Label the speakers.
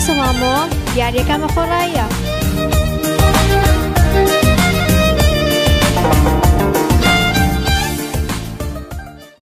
Speaker 1: Samamoa, Yaria Kamakoraya.